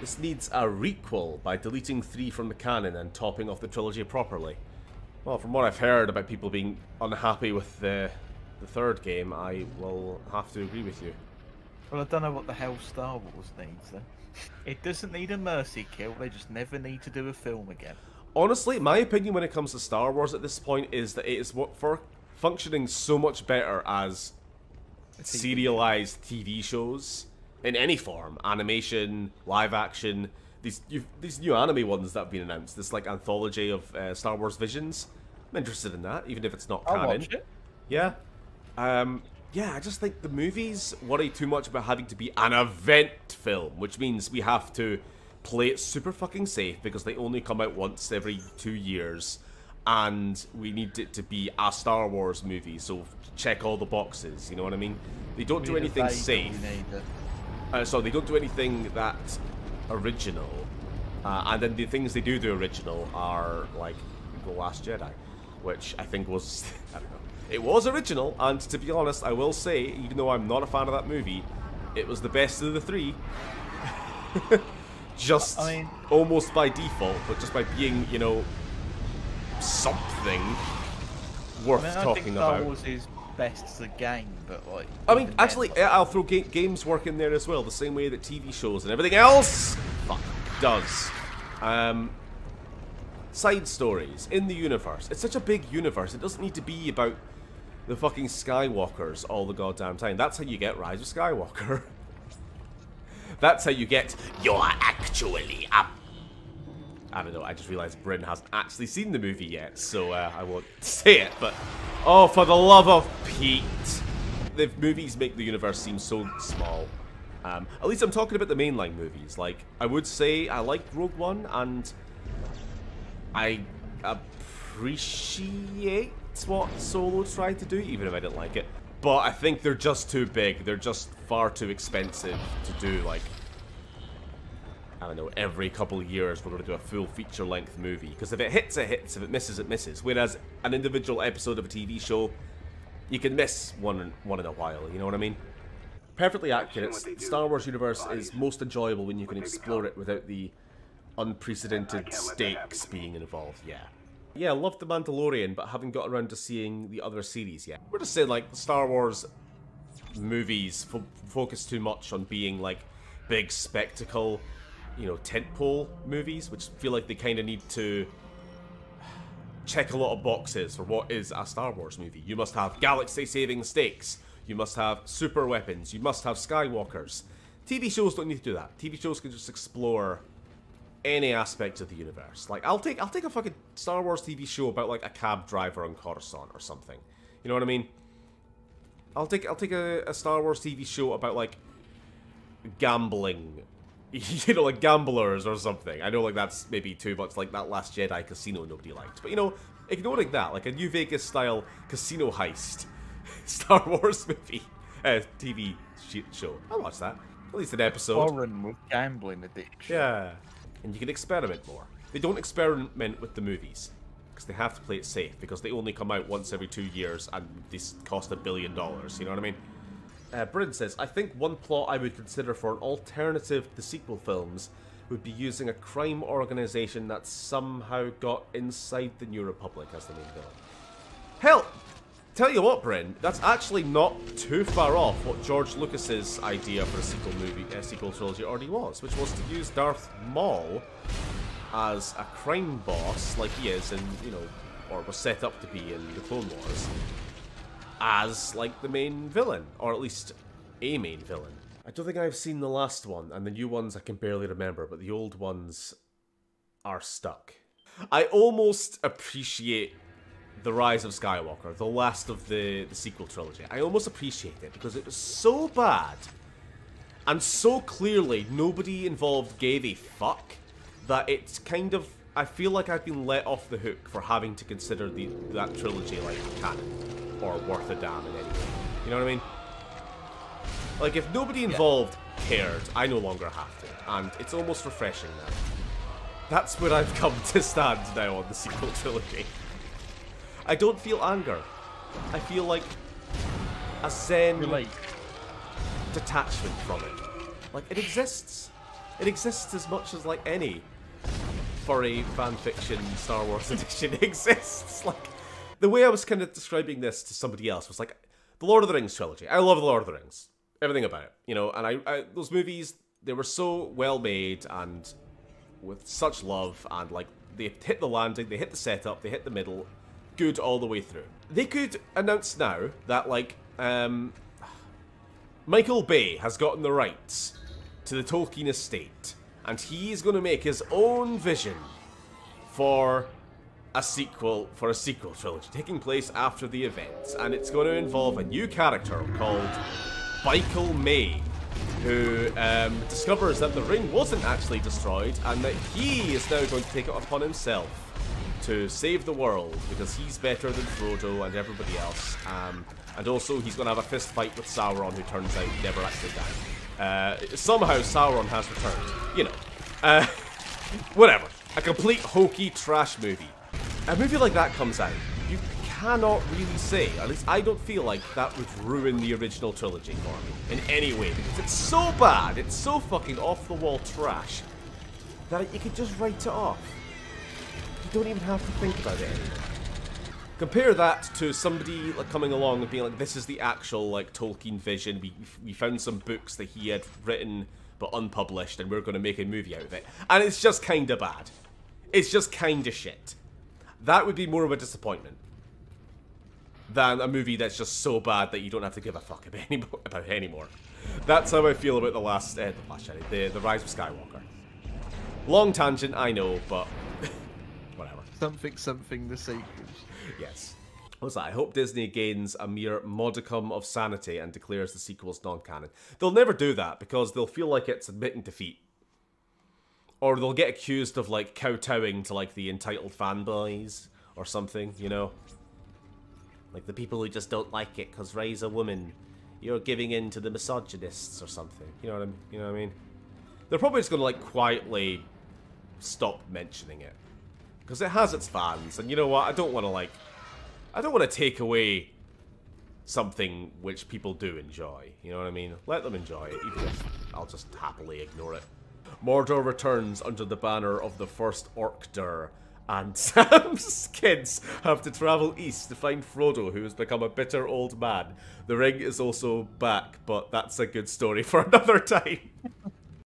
This needs a requel by deleting three from the canon and topping off the trilogy properly. Well, from what I've heard about people being unhappy with the, the third game, I will have to agree with you. Well, I don't know what the hell Star Wars needs then. It doesn't need a mercy kill, they just never need to do a film again. Honestly, my opinion when it comes to Star Wars at this point is that it is what for functioning so much better as serialized TV shows in any form, animation, live action. These these new anime ones that have been announced, this like anthology of uh, Star Wars Visions. I'm interested in that, even if it's not I'll canon. watch it. Yeah. Um, yeah, I just think the movies worry too much about having to be an event film, which means we have to play it super fucking safe because they only come out once every two years, and we need it to be a Star Wars movie, so check all the boxes, you know what I mean? They don't do anything safe. You need a- Uh, so they don't do anything that original, uh, and then the things they do do original are like the Last Jedi, which I think was I don't know. It was original, and to be honest, I will say, even though I'm not a fan of that movie, it was the best of the three. just I mean- almost by default, but just by being, you know, something worth I mean, I talking think Star about. Wars is best as a game, but like. I mean, actually, I'll throw ga games work in there as well, the same way that TV shows and everything else fuck, does. Um, side stories in the universe. It's such a big universe. It doesn't need to be about the fucking Skywalkers all the goddamn time. That's how you get Rise of Skywalker. That's how you get you're actually a I don't know, I just realised Bryn hasn't actually seen the movie yet, so uh, I won't say it, but oh, for the love of Pete. The movies make the universe seem so small. Um, at least I'm talking about the mainline movies. Like, I would say I liked Rogue One, and I appreciate what Solo tried to do, even if I didn't like it. But I think they're just too big. They're just far too expensive to do, like, I don't know, every couple of years we're going to do a full feature length movie. Because if it hits, it hits. If it misses, it misses. Whereas an individual episode of a TV show, you can miss one in, one in a while. You know what I mean? Perfectly accurate. Star Wars universe is most enjoyable when you can explore it without the unprecedented stakes being involved. Yeah. Yeah, loved The Mandalorian, but haven't got around to seeing the other series yet. We're just saying, like, Star Wars movies fo- focus too much on being like big spectacle, you know, tentpole movies, which feel like they kind of need to check a lot of boxes for what is a Star Wars movie. You must have galaxy-saving stakes. You must have super weapons. You must have Skywalkers. TV shows don't need to do that. TV shows can just explore any aspect of the universe. Like I'll take I'll take a fucking Star Wars TV show about like a cab driver on Coruscant or something. You know what I mean? I'll take I'll take a, a Star Wars TV show about like gambling, you know, like gamblers or something. I know like that's maybe too much like that Last Jedi casino nobody liked, but you know, ignoring that, like a New Vegas style casino heist Star Wars movie, uh, TV sh- show. I'll watch that. At least an episode. Foreign gambling addiction. Yeah, and you can experiment more. They don't experiment with the movies because they have to play it safe because they only come out once every two years and these cost a billion dollars. You know what I mean? Uh, Bryn says, I think one plot I would consider for an alternative to sequel films would be using a crime organization that somehow got inside the New Republic as the main villain. Hell, tell you what, Bryn, that's actually not too far off what George Lucas's idea for a sequel movie, a sequel trilogy already was, which was to use Darth Maul as a crime boss, like he is in, you know, or was set up to be in the Clone Wars, as like the main villain, or at least a main villain. I don't think I've seen the last one, and the new ones I can barely remember, but the old ones are stuck. I almost appreciate the Rise of Skywalker, the last of the, the sequel trilogy. I almost appreciate it because it was so bad and so clearly nobody involved gave a fuck that it's kind of I feel like I've been let off the hook for having to consider the that trilogy like canon or worth a damn in any way. You know what I mean? Like if nobody involved cared, I no longer have to, and it's almost refreshing now. That's where I've come to stand now on the sequel trilogy. I don't feel anger. I feel like a zen Relate. detachment from it. Like, it exists. It exists as much as like any furry fanfiction Star Wars edition exists. Like the way I was kind of describing this to somebody else was like the Lord of the Rings trilogy. I love the Lord of the Rings, everything about it, you know. And I, I those movies they were so well made and with such love and like they hit the landing, they hit the setup, they hit the middle, good all the way through. They could announce now that like um, Michael Bay has gotten the rights to the Tolkien estate, and he's going to make his own vision for a sequel for a sequel trilogy taking place after the events, and it's going to involve a new character called Michael May, who um, discovers that the ring wasn't actually destroyed, and that he is now going to take it upon himself to save the world because he's better than Frodo and everybody else. Um, and also, he's going to have a fist fight with Sauron, who turns out never actually died. Uh, somehow, Sauron has returned. You know. Uh, whatever. A complete hokey trash movie. A movie like that comes out, you cannot really say, at least I don't feel like that would ruin the original trilogy for me in any way, because it's so bad, it's so fucking off-the-wall trash, that you could just write it off. You don't even have to think about it anymore. Compare that to somebody like coming along and being like, "This is the actual like Tolkien vision. We we found some books that he had written but unpublished, and we're going to make a movie out of it." And it's just kind of bad. It's just kind of shit. That would be more of a disappointment than a movie that's just so bad that you don't have to give a fuck about anymore. About anymore. That's how I feel about the last, uh, the last Jedi, the the Rise of Skywalker. Long tangent, I know, but whatever. Something, something, the sequel. Yes. What's that? I hope Disney gains a mere modicum of sanity and declares the sequel's non-canon. They'll never do that because they'll feel like it's admitting defeat. Or they'll get accused of like kowtowing to like the entitled fanboys or something, you know? Like the people who just don't like it because Rey's a woman. You're giving in to the misogynists or something. You know what I mean? You know what I mean? They're probably just gonna like quietly stop mentioning it. Because it has its fans, and you know what? I don't want to like I don't want to take away something which people do enjoy. You know what I mean? Let them enjoy it, even if I'll just happily ignore it. Mordor returns under the banner of the first Orkdur, and Sam's kids have to travel east to find Frodo, who has become a bitter old man. The ring is also back, but that's a good story for another time.